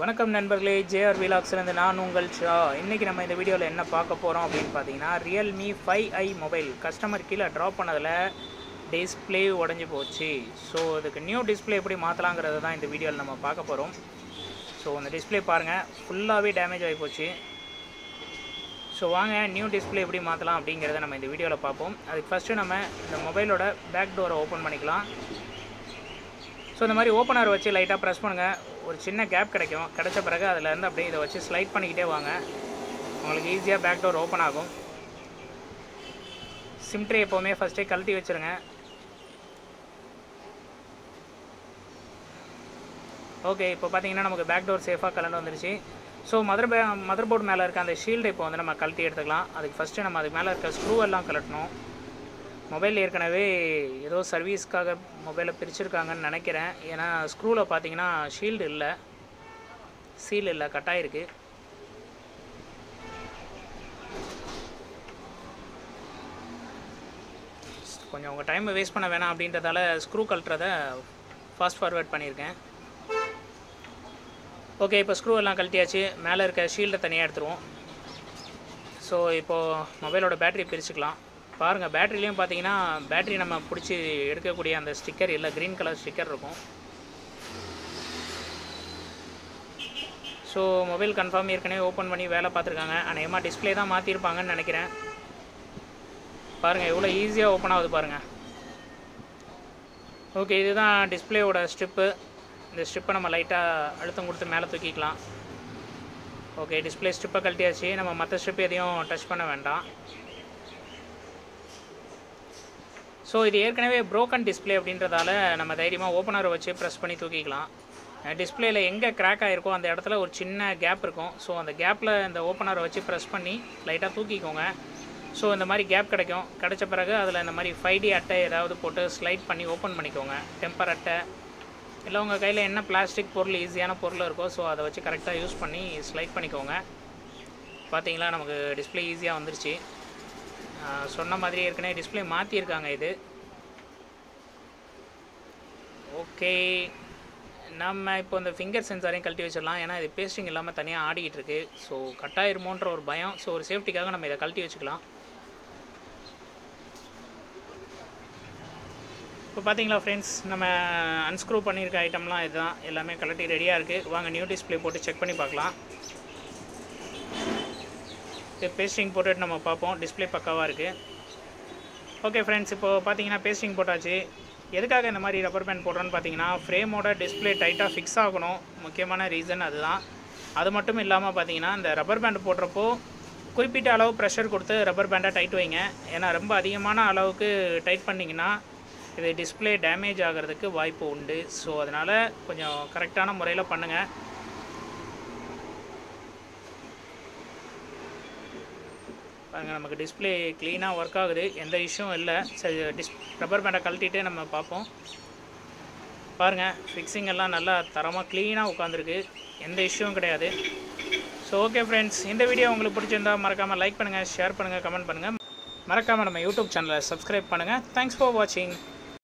வணக்கம் நண்பர்களே ஜேஆர் விலாக்ஸ்லேருந்து நான் உங்கள் ஷா. இன்றைக்கி நம்ம இந்த வீடியோவில் என்ன பார்க்க போகிறோம் அப்படின்னு பார்த்தீங்கன்னா Realme five I mobile customer கீழே ட்ராப் பண்ணதில் டிஸ்பிளே உடஞ்சி போச்சு. ஸோ அதுக்கு நியூ டிஸ்பிளே எப்படி மாற்றலாங்கிறது தான் இந்த வீடியோவில் நம்ம பார்க்க போகிறோம் ஸோ அந்த டிஸ்பிளே பாருங்கள் ஃபுல்லாகவே டேமேஜ் ஆகி போச்சு. ஸோ வாங்க நியூ டிஸ்பிளே எப்படி மாற்றலாம் அப்படிங்கிறத நம்ம இந்த வீடியோவில் பார்ப்போம். அதுக்கு ஃபஸ்ட்டு நம்ம இந்த மொபைலோட பேக் டோரை ஓப்பன் பண்ணிக்கலாம். ஸோ இந்த மாதிரி ஓப்பனர் வச்சு லைட்டாக ப்ரெஸ் பண்ணுங்கள் ஒரு சின்ன கேப் கிடைக்கும். கிடைச்ச பிறகு அதிலேருந்து அப்படியே இதை வச்சு ஸ்லைட் பண்ணிக்கிட்டே வாங்க. உங்களுக்கு ஈஸியாக பேக் டோர் ஓப்பன் ஆகும். சிம்ட்ரே எப்போவுமே ஃபஸ்ட்டே கழட்டி வச்சுருங்க. ஓகே இப்போ பார்த்தீங்கன்னா நமக்கு பேக் டோர் சேஃபாக கலந்து வந்துருச்சு. ஸோ மதர் பே மதர் போர்டு மேலே இருக்க அந்த ஷீல்டை இப்போ வந்து நம்ம கழட்டி எடுத்துக்கலாம். அதுக்கு ஃபஸ்ட்டு நம்ம அதுக்கு மேலே இருக்க ஸ்க்ரூ எல்லாம் கழட்டணும். மொபைல் ஏற்கனவே ஏதோ சர்வீஸ்க்காக மொபைலை பிரிச்சுருக்காங்கன்னு நினைக்கிறேன். ஏன்னா ஸ்க்ரூவில் பார்த்தீங்கன்னா ஷீல்டு இல்லை. சீல் இல்லை கட்டாயிருக்கு கொஞ்சம் உங்கள் டைமை வேஸ்ட் பண்ண வேணாம் அப்படின்றதால ஸ்க்ரூ கழட்டுறதை ஃபாஸ்ட் ஃபார்வேர்ட் பண்ணியிருக்கேன் ஓகே இப்போ ஸ்க்ரூ எல்லாம் கழட்டியாச்சு. மேலே இருக்க ஷீல்டை தனியாக எடுத்துருவோம். ஸோ இப்போது மொபைலோட பேட்டரி பிரிச்சுக்கலாம். பாருங்கள் பேட்டரிலையும் பார்த்தீங்கன்னா பேட்டரி நம்ம பிடிச்சி எடுக்கக்கூடிய அந்த ஸ்டிக்கர் இல்லை க்ரீன் கலர் ஸ்டிக்கர் இருக்கும். ஸோ மொபைல் கன்ஃபார்ம் ஏற்கனவே ஓப்பன் பண்ணி வேலை பார்த்துருக்காங்க. அநேகமாக டிஸ்பிளே தான் மாற்றிருப்பாங்கன்னு நினைக்கிறேன். பாருங்கள் எவ்வளோ ஈஸியாக ஓப்பன் ஆகுது பாருங்கள் ஓகே இதுதான் டிஸ்பிளேயோட ஸ்ட்ரிப்பு இந்த ஸ்ட்ரிப்பை நம்ம லைட்டாக அழுத்தம் கொடுத்து மேலே தூக்கிக்கலாம். Okay display ஸ்ட்ரிப்பை கழட்டியாச்சு. நம்ம மற்ற ஸ்ட்ரிப் எதையும் டச் பண்ண வேண்டாம். ஸோ இது ஏற்கனவே ப்ரோக்கன் டிஸ்பிளே அப்படின்றதால நம்ம தைரியமாக ஓப்பனரை வச்சு ப்ரெஸ் பண்ணி தூக்கிக்கலாம். டிஸ்பிளேயில் எங்கே கிராக் ஆகிருக்கோ அந்த இடத்துல ஒரு சின்ன கேப் இருக்கும். ஸோ அந்த கேப்பில் இந்த ஓப்பனரை வச்சு ப்ரெஸ் பண்ணி லைட்டாக தூக்கிக்கோங்க. ஸோ இந்த மாதிரி கேப் கிடைக்கும். கிடைச்ச பிறகு அதில் இந்த மாதிரி ஃபைவ் டி அட்டை ஏதாவது போட்டு ஸ்லைட் பண்ணி ஓப்பன் பண்ணிக்கோங்க. டெம்பர் அட்டை. இல்லை உங்கள் கையில் என்ன பிளாஸ்டிக் பொருள் ஈஸியான பொருள் இருக்கோ ஸோ அதை வச்சு கரெக்டாக யூஸ் பண்ணி ஸ்லைட் பண்ணிக்கோங்க. பார்த்தீங்களா நமக்கு டிஸ்பிளே ஈஸியாக வந்துருச்சு. சொன்ன மாதிரி ஏற்கனவே டிஸ்பிளே மாற்றிருக்காங்க இது. ஓகே. நம்ம இப்போ இந்த ஃபிங்கர் சென்சாரையும் கழட்டி வச்சிடலாம். ஏன்னா இது பேஸ்டிங் இல்லாமல் தனியாக ஆடிக்கிட்டு இருக்கு. ஸோ கட்டாயிருமோன்ற ஒரு பயம். ஸோ ஒரு சேஃப்டிக்காக நம்ம இதை கழட்டி வச்சுக்கலாம். இப்போ பார்த்தீங்களா ஃப்ரெண்ட்ஸ் நம்ம அன்ஸ்க்ரூ பண்ணியிருக்க ஐட்டம்லாம் இதுதான். எல்லாமே கழட்டி ரெடியாக இருக்குது வாங்க நியூ டிஸ்பிளே போட்டு செக் பண்ணி பார்க்கலாம். இது பேஸ்டிங் போட்டுட்டு நம்ம பார்ப்போம். டிஸ்பிளே பக்காவாக இருக்குது ஓகே ஃப்ரெண்ட்ஸ் இப்போது பார்த்தீங்கன்னா பேஸ்டிங் போட்டாச்சு. எதுக்காக இந்த மாதிரி ரப்பர் பேண்ட் போடுறோன்னு பார்த்தீங்கன்னா ஃப்ரேமோட டிஸ்பிளே டைட்டாக ஃபிக்ஸ் ஆகணும். முக்கியமான ரீசன் அதுதான். அது மட்டும் இல்லாமல் பார்த்தீங்கன்னா இந்த ரப்பர் பேண்ட் போடுறப்போ குறிப்பிட்ட அளவு ப்ரெஷர் கொடுத்து ரப்பர் பேண்டை டைட் வைங்க. ஏன்னா ரொம்ப அதிகமான அளவுக்கு டைட் பண்ணிங்கன்னா இது டிஸ்பிளே டேமேஜ் ஆகிறதுக்கு வாய்ப்பு உண்டு. ஸோ அதனால் கொஞ்சம் கரெக்டான முறையில் பண்ணுங்கள் பாருங்கள் நமக்கு டிஸ்பிளே க்ளீனாக ஒர்க் ஆகுது. எந்த இஷ்யூவும் இல்லை. சரி டிஸ் ரப்பர் பேண்டை கழட்டிட்டு நம்ம பார்ப்போம். பாருங்கள் ஃபிக்ஸிங் எல்லாம் நல்லா தரமாக க்ளீனாக உட்காந்துருக்கு எந்த இஷ்யூவும் கிடையாது. ஸோ ஓகே ஃப்ரெண்ட்ஸ் இந்த வீடியோ உங்களுக்கு பிடிச்சிருந்தா மறக்காமல் லைக் பண்ணுங்கள் ஷேர் பண்ணுங்கள் கமெண்ட் பண்ணுங்கள் மறக்காமல் நம்ம யூடியூப் சேனலை சப்ஸ்கிரைப் பண்ணுங்கள் தேங்க்ஸ் ஃபார் வாட்சிங்